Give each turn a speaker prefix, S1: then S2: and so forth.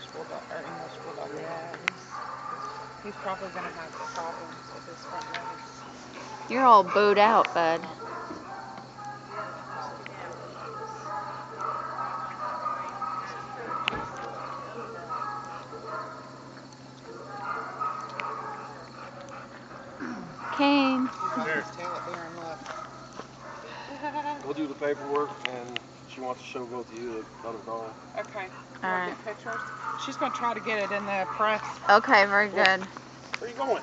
S1: English Bulldog or English Bulldog. Yeah, he's, he's probably gonna have problems with his front legs.
S2: You're all bowed out, bud.
S1: Kain.
S3: We'll do the paperwork and she wants to show both of you the other dog.
S1: Okay.
S2: All
S1: Wanna get pictures? She's gonna try to get it in the press.
S2: Okay, very good.
S3: Where are you going?